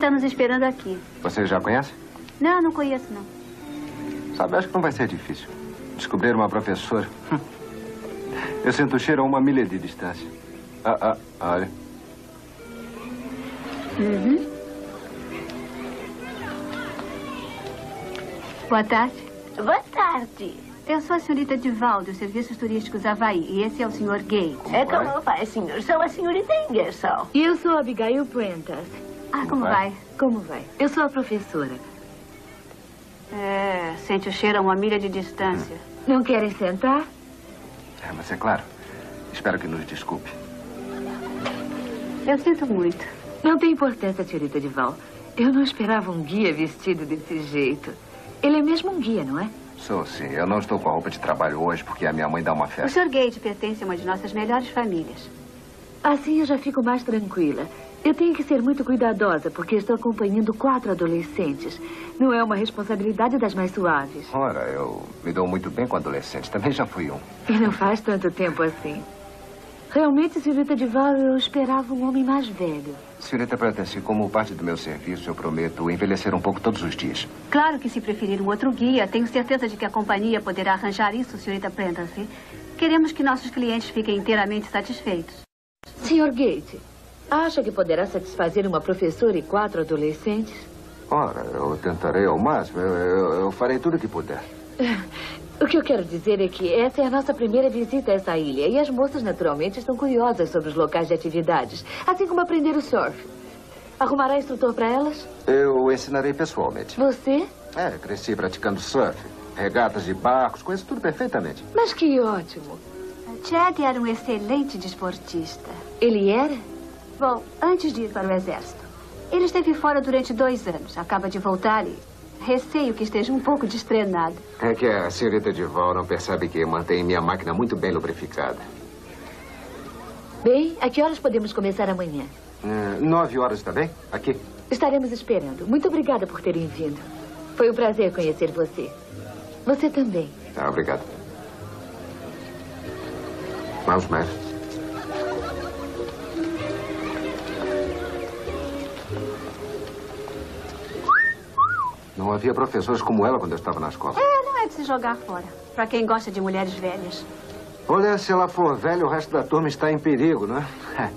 está nos esperando aqui. Você já conhece? Não, não conheço, não. Sabe, acho que não vai ser difícil. Descobrir uma professora. Eu sinto o cheiro a uma milha de distância. Ah, ah, olha. Uhum. Boa tarde. Boa tarde. Eu sou a senhorita Dival, dos Serviços Turísticos Havaí, e esse é o senhor Gay. É como vai, senhor? Sou a senhorita Ingersoll. E eu sou a Abigail Prentice. Ah, como vai? Como vai? Eu sou a professora. É, sente o cheiro a uma milha de distância. Não querem sentar? É, mas é claro. Espero que nos desculpe. Eu sinto muito. Não tem importância, senhorita Dival. Eu não esperava um guia vestido desse jeito. Ele é mesmo um guia, não é? Sou sim. Eu não estou com a roupa de trabalho hoje porque a minha mãe dá uma O festa. senhor Gage pertence a uma de nossas melhores famílias. Assim eu já fico mais tranquila. Eu tenho que ser muito cuidadosa, porque estou acompanhando quatro adolescentes. Não é uma responsabilidade das mais suaves. Ora, eu me dou muito bem com adolescentes. Também já fui um. E não faz tanto tempo assim. Realmente, senhorita Dival, eu esperava um homem mais velho. Senhorita Prentice, como parte do meu serviço, eu prometo envelhecer um pouco todos os dias. Claro que se preferir um outro guia, tenho certeza de que a companhia poderá arranjar isso, senhorita Prentice. Queremos que nossos clientes fiquem inteiramente satisfeitos. Senhor Gate, acha que poderá satisfazer uma professora e quatro adolescentes? Ora, eu tentarei ao máximo. Eu, eu- eu farei tudo o que puder. O que eu quero dizer é que essa é a nossa primeira visita a essa ilha. E as moças, naturalmente, estão curiosas sobre os locais de atividades. Assim como aprender o surf. Arrumará instrutor para elas? Eu ensinarei pessoalmente. Você? É, cresci praticando surf, regatas de barcos, conheço tudo perfeitamente. Mas que ótimo. Chad era um excelente desportista. Ele era? Bom, antes de ir para o exército. Ele esteve fora durante dois anos. Acaba de voltar e receio que esteja um pouco destrenado. É que a senhorita Dival não percebe que mantém minha máquina muito bem lubrificada. Bem, a que horas podemos começar amanhã? É, nove horas, está bem? Aqui. Estaremos esperando. Muito obrigada por terem vindo. Foi um prazer conhecer você. Você também. Tá, obrigado. Vamos, mais. Não havia professores como ela quando eu estava na escola. É, não é de se jogar fora. Para quem gosta de mulheres velhas. Olha, se ela for velha, o resto da turma está em perigo, não é?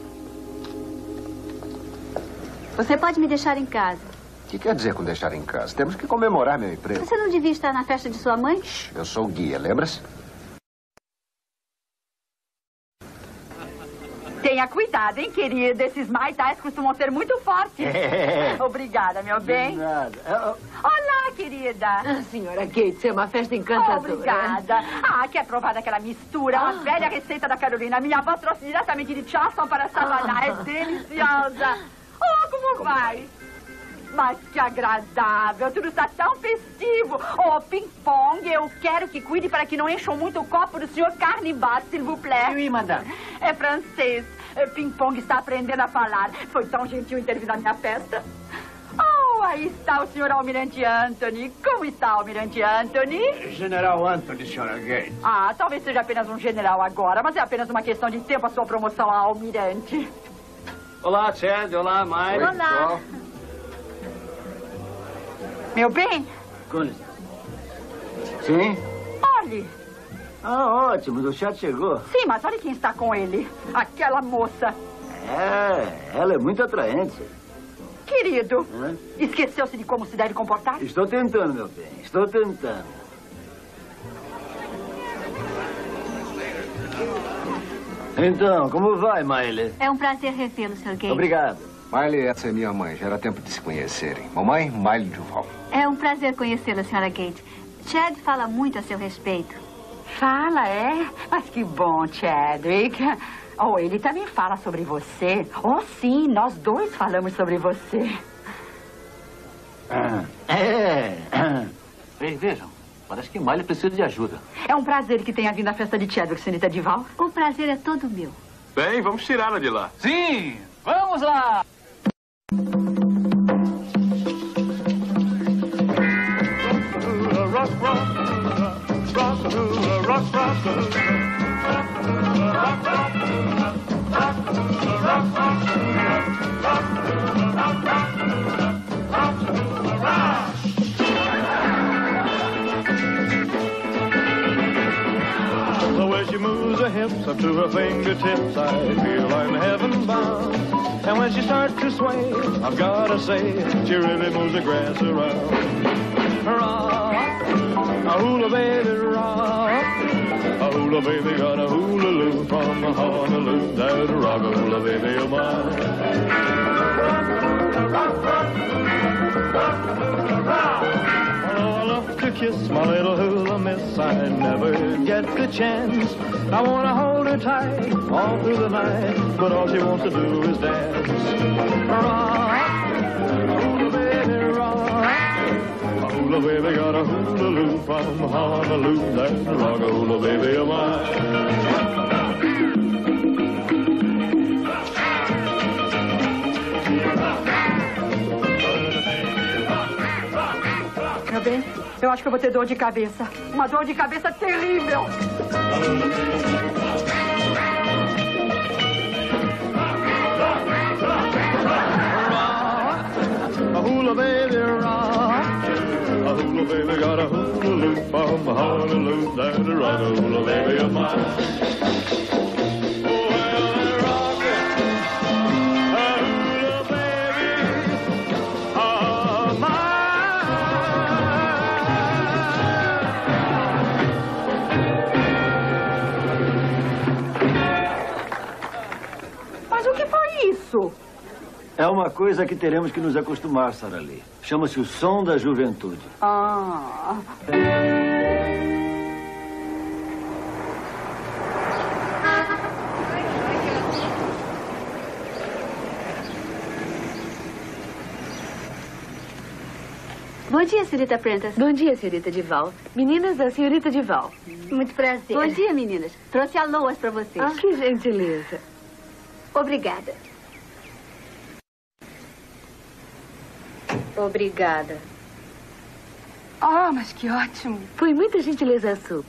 Você pode me deixar em casa. O que quer dizer com deixar em casa? Temos que comemorar meu emprego. Você não devia estar na festa de sua mãe? Eu sou o guia, lembra-se? Cuidado, hein, querida. Esses Mai Tais costumam ser muito fortes. Obrigada, meu bem. Olá, querida. Ah, senhora Gates, é uma festa encantadora. Obrigada. Ah, quer provar daquela mistura? Uma velha receita da Carolina. Minha avó trouxe diretamente de Charleston para Savannah. É deliciosa. Oh, como vai? Mas que agradável, tudo está tão festivo. Oh, ping-pong, eu quero que cuide para que não encham muito o copo do senhor Carnibat, s'il vous plaît. Oui, madame. É francês. É, Ping-pong está aprendendo a falar. Foi tão gentil intervir na minha festa. Oh, aí está o senhor Almirante Anthony. Como está, Almirante Anthony? General Anthony, senhora Gates. Ah, talvez seja apenas um general agora, mas é apenas uma questão de tempo a sua promoção a almirante. Olá, Chad. Olá, Mike. Olá. Meu bem, Cones. Sim? olhe. Ah, ótimo. O Chad chegou. Sim, mas olhe quem está com ele. Aquela moça. É, ela é muito atraente. Querido, esqueceu-se de como se deve comportar? Estou tentando, meu bem. Estou tentando. Então, como vai, Miley? É um prazer revê-lo, Sr. Gage. Obrigado. Miley, essa é minha mãe. Já era tempo de se conhecerem. Mamãe, Miley Duval. É um prazer conhecê-la, Sra. Gage. Chad fala muito a seu respeito. Fala, é? Mas que bom, Chadwick. Oh, ele também fala sobre você. Oh, sim, nós dois falamos sobre você. Ah, É. Ei, vejam. Parece que Miley precisa de ajuda. É um prazer que tenha vindo à festa de Chadwick, senhorita Dival. O prazer é todo meu. Bem, vamos tirá-la de lá. Sim! Vamos lá! rock-a-hula, rock, rock, she moves her hips up to her fingertips, I feel I'm heaven bound. And when she starts to sway, I've gotta say, she really moves the grass around. Rock, a hula baby, rock. A hula baby got a hula from Honolulu. That rock a hula baby of mine. Although I love to kiss my little hula miss, I never get the chance. I wanna hold her tight all through the night, but all she wants to do is dance. Rock, hula baby got a hula loop from Honolulu. That's the rock a hula baby of mine. Bem, eu acho que eu vou ter dor de cabeça. Uma dor de cabeça terrível. Baby got a hula loop from Honolulu. Rock a hula baby of mine. É uma coisa que teremos que nos acostumar, Sara Lee. Chama-se o som da juventude. Ah. Bom dia, senhorita Prentice. Bom dia, senhorita Dival. Meninas, a senhorita Dival. Muito prazer. Bom dia, meninas. Trouxe aloas para vocês. Ah, que gentileza. Obrigada. Obrigada. Ah, mas que ótimo. Foi muita gentileza sua.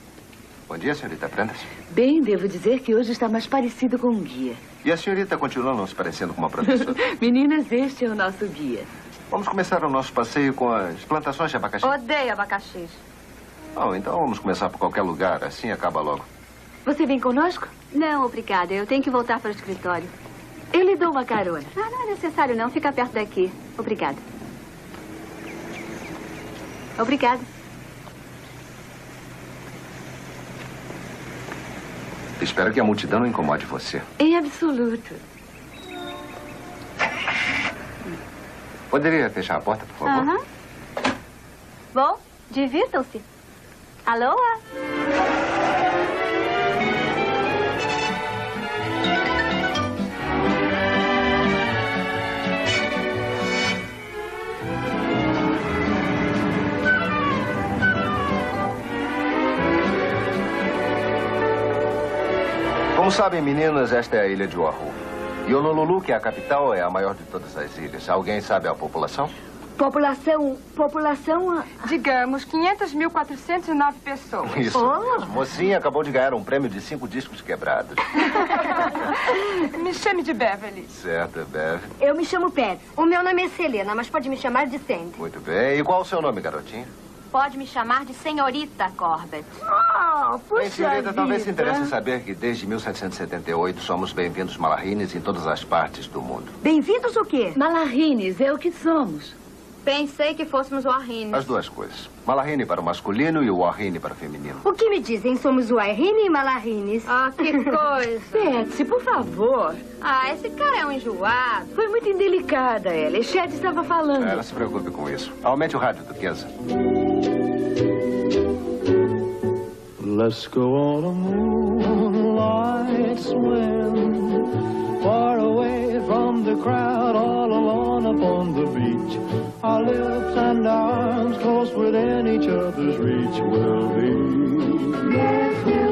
Bom dia, senhorita Prentice. Bem, devo dizer que hoje está mais parecido com um guia. E a senhorita continua não se parecendo com uma professora? Meninas, este é o nosso guia. vamos começar o nosso passeio com as plantações de abacaxi. Odeio abacaxis. Não, então vamos começar por qualquer lugar, assim acaba logo. Você vem conosco? Não, obrigada. Eu tenho que voltar para o escritório. Eu lhe dou uma carona. Ah, não é necessário não. Fica perto daqui. Obrigada. Obrigada. Espero que a multidão não incomode você. Em absoluto. Poderia fechar a porta, por favor? Aham. Bom, divirtam-se. Aloha. Como sabem, meninas, esta é a ilha de Oahu. E Honolulu, que é a capital, é a maior de todas as ilhas. Alguém sabe a população? População. População. Digamos, 500.409 pessoas. Isso. mesmo. Mocinha acabou de ganhar um prêmio de cinco discos quebrados. Me chame de Beverly. certo, Bev. Eu me chamo Pet. O meu nome é Selena, mas pode me chamar de Sandy. Muito bem. E qual o seu nome, garotinha? Pode me chamar de senhorita Corbett. Ah, Bem, senhorita, talvez se interesse saber que desde 1778 somos bem-vindos malarines em todas as partes do mundo. Bem-vindos o quê? Malarines, é o que somos. Pensei que fôssemos Warrines. As duas coisas. Malarine para o masculino e o Warrine para o feminino. O que me dizem? Somos Wairine e Malarines. Ah, que coisa. Betsy, por favor. Ah, esse cara é um enjoado. Foi muito indelicada, ela. Chad estava falando. Não se preocupe com isso. Aumente o rádio, Duquesa. Let's go on a moonlight swim, far away from the crowd, all alone upon the beach. Our lips and arms close within each other's reach will be.